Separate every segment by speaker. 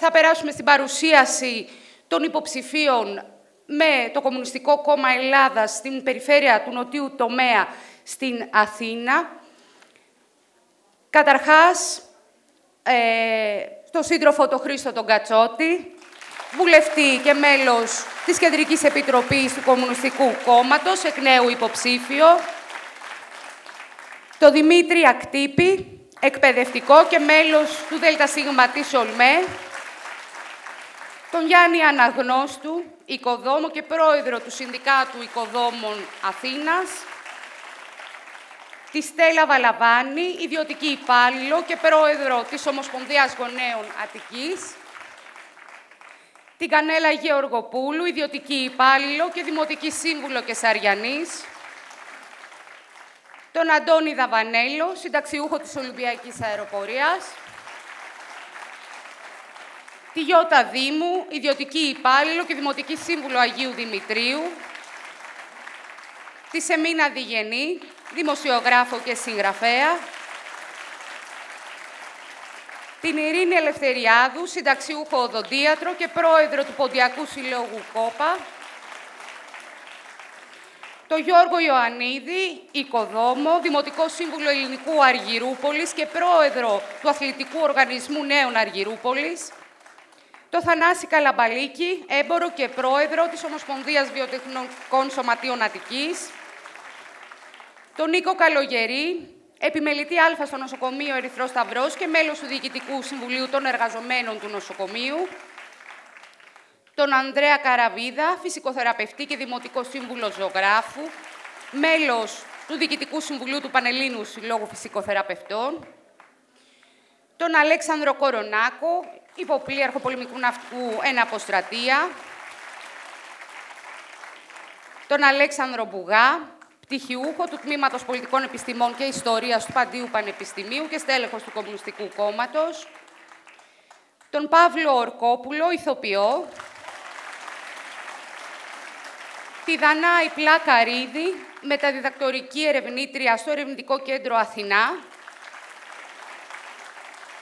Speaker 1: θα περάσουμε στην παρουσίαση των υποψηφίων με το Κομμουνιστικό Κόμμα Ελλάδας στην περιφέρεια του Νοτιού Τομέα στην Αθήνα. Καταρχάς, ε, το σύντροφο το Χρήστο τον Κατσότη, βουλευτή και μέλος της Κεντρικής Επιτροπής του Κομμουνιστικού Κόμματος, εκ νέου υποψήφιο. Το Δημήτρη Ακτύπη, εκπαιδευτικό και μέλος του ΔΣ της ΟΛΜΕ. Τον Γιάννη Αναγνώστου, οικοδόμο και πρόεδρο του Συνδικάτου Οικοδόμων Αθήνας. Τη Στέλλα Βαλαβάνη, ιδιωτική υπάλληλο και πρόεδρο της Ομοσπονδίας Γονέων Αττικής. Την Κανέλα Γεωργοπούλου, ιδιωτική υπάλληλο και δημοτική σύμβουλο Κεσαριανής, τον Αντώνη Δαβανέλο, συνταξιούχο της Ολυμπιακής Αεροπορίας, τη Γιώτα Δήμου, ιδιωτική υπάλληλο και δημοτική σύμβουλο Αγίου Δημητρίου, τη Σεμίνα Διγενή, δημοσιογράφο και συγγραφέα, την Ειρήνη Ελευθεριάδου, συνταξιούχο οδοντίατρο και πρόεδρο του Ποντιακού Συλλόγου ΚΟΠΑ, το Γιώργο Ιωαννίδη, οικοδόμο, Δημοτικό Σύμβουλο Ελληνικού Αργυρούπολης και πρόεδρο του Αθλητικού Οργανισμού Νέων Αργυρούπολης, το Θανάση Καλαμπαλίκη, έμπορο και πρόεδρο της Ομοσπονδίας Βιοτεχνικών Σωματείων Αττικής, τον Νίκο Καλογερή, επιμελητή Α στο νοσοκομείο Ερυθρός Σταυρός και μέλος του Διοικητικού Συμβουλίου των Εργαζομένων του Νοσοκομείου. Τον Ανδρέα Καραβίδα, φυσικοθεραπευτή και δημοτικό σύμβουλο ζωγράφου, μέλος του Διοικητικού Συμβουλίου του Πανελλήνιους Συλλόγου Φυσικοθεραπευτών. Τον Αλέξανδρο Κορονάκο, υποπλήρχο πολεμικού ναυτικού 1 αποστρατεία. Τον Αλέξανδρο Μπουγά, πτυχιούχο του Τμήματος Πολιτικών Επιστημών και Ιστορίας του Παντίου Πανεπιστημίου και στέλεχος του Κομμουνιστικού Κόμματος, τον Παύλο Ορκόπουλο, ηθοποιό, τη Δανάη Πλάκαρίδη, μεταδιδακτορική ερευνήτρια στο Ερευνητικό Κέντρο Αθηνά,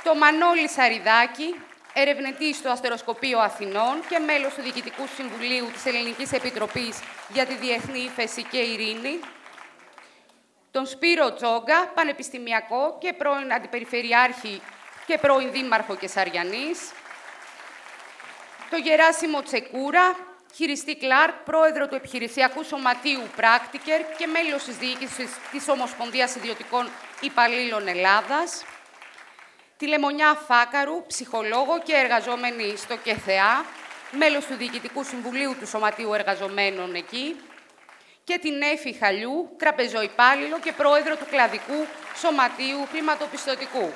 Speaker 1: το Μανώλη Σαριδάκη, ερευνητής στο Αστεροσκοπείο Αθηνών και μέλος του Διοικητικού Συμβουλίου της Ελληνικής Επιτροπής για τη Διεθνή Ήφεση και Ειρήνη, τον Σπύρο Τζόγκα, πανεπιστημιακό και πρώην Αντιπεριφερειάρχη και πρώην Δήμαρχο Κεσαριανής, τον Γεράσιμο Τσεκούρα, χειριστή Κλάρκ, πρόεδρο του Επιχειρησιακού Σωματείου Πράκτικερ και μέλος της διοίκησης της Ομοσπονδίας Ιδιωτικών Υπαλλήλων Ελλάδας, τη Λεμονιά Φάκαρου, ψυχολόγο και εργαζόμενη στο ΚΕΘΕΑ, μέλος του Διοικητικού Συμβουλίου του Σωματείου Εργαζομένων εκεί, και την Έφη Χαλιού, τραπεζοϊπάλληλο και πρόεδρο του Κλαδικού Σωματείου Χρηματοπιστωτικού.